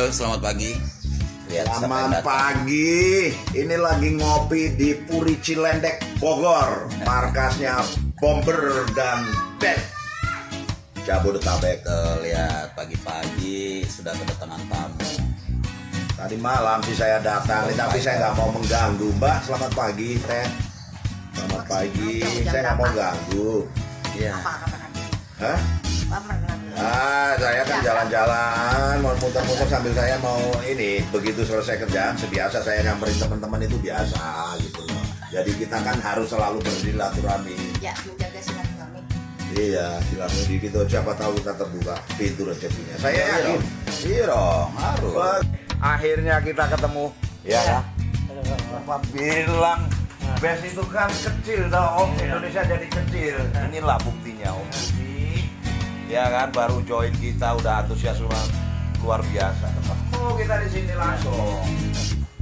Halo, selamat pagi. Yang Selamat pagi. Ini lagi ngopi di Puri Cilendek, Bogor. Markasnya Bomber dan Bed. Jabodetabek. Tuh, lihat pagi-pagi sudah kedatangan tamu. Tadi malam sih saya datang, nih, tapi saya nggak mau mengganggu. Mbak, selamat pagi, Teh. Selamat pagi. Saya nggak mau ganggu. Iya. Hah? Ah, saya kan jalan-jalan, mau muter-muter sambil saya mau ini. Begitu selesai kerjaan, sebiasa saya nyamperin teman-teman itu biasa gitu loh. Jadi kita kan harus selalu bersilaturahmi. ya menjaga silaturahmi Iya, silaturahmi gitu. Siapa tahu kita terbuka pintu rezekinya. Saya Iya yakin. dong. Iya dong, harus. Akhirnya kita ketemu. Ya, Iya. Bapak bilang Best itu kan kecil dah Om Indonesia jadi kecil. Inilah buktinya Om. Ya kan baru join kita udah antusias luar, luar biasa. Ketemu kita di sini langsung.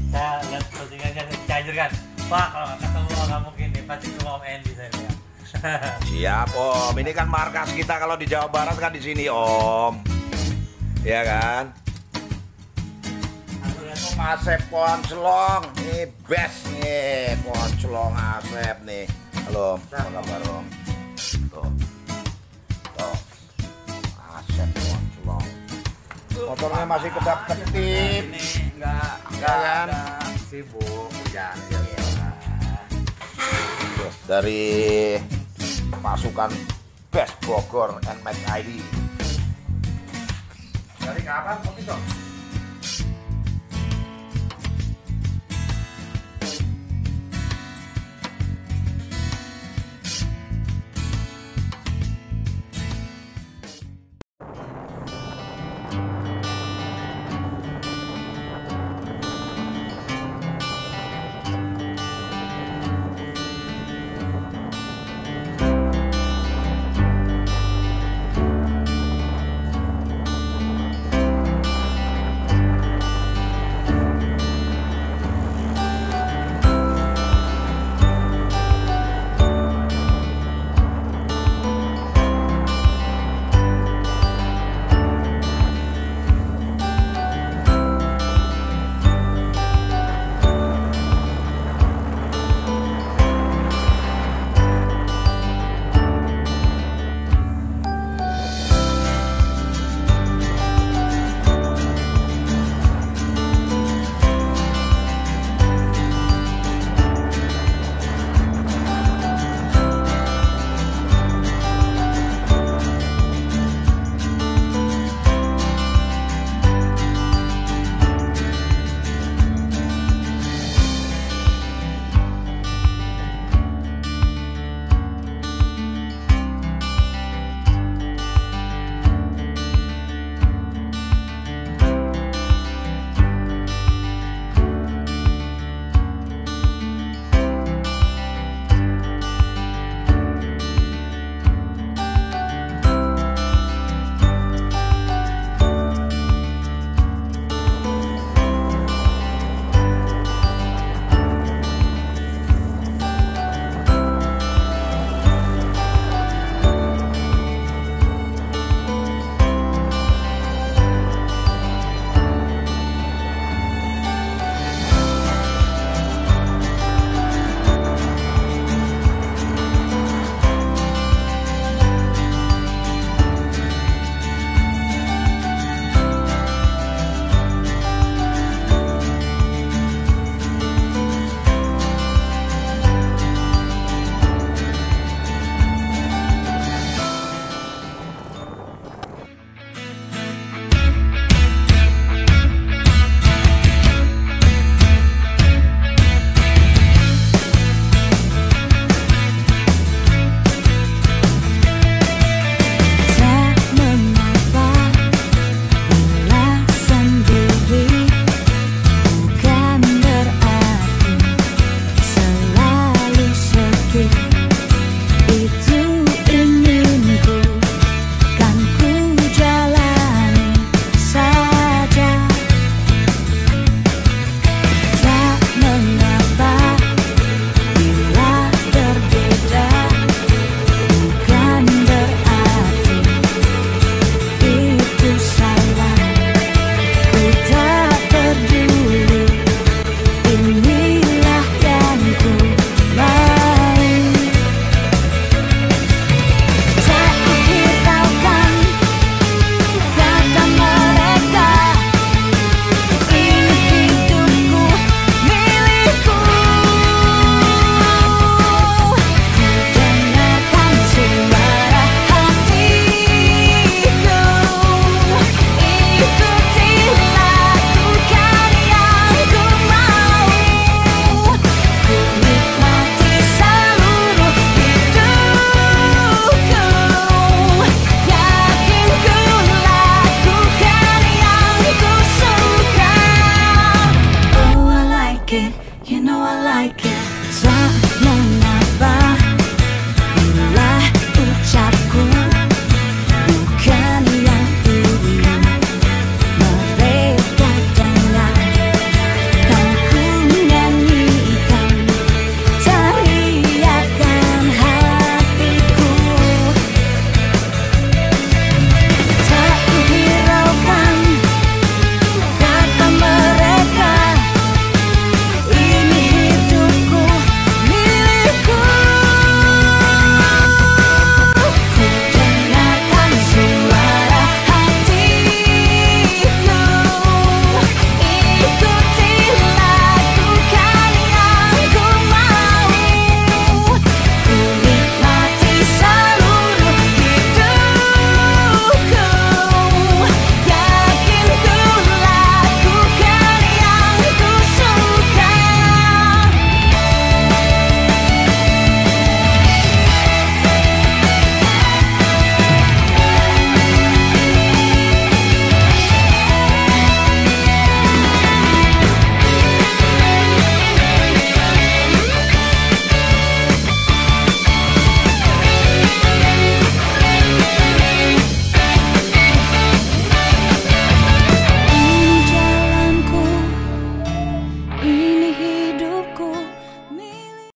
saya lihat postingannya Cianjur kan Pak kalau nggak ketemu nggak mungkin nih pasti ke Om Andy saya lihat Siap Om. Ini kan markas kita kalau di Jawa Barat kan di sini Om. Ya kan? aku lihat Om Asep pohon celong. Nih best nih pohon celong Asep nih. Halo, Om. apa kabar Om? Motornya masih kedap-kedip. Ini enggak Enggak kan? sibuk hujan. Tuh, Dari pasukan Best Bogor and Mac ID. Dari kapan kopi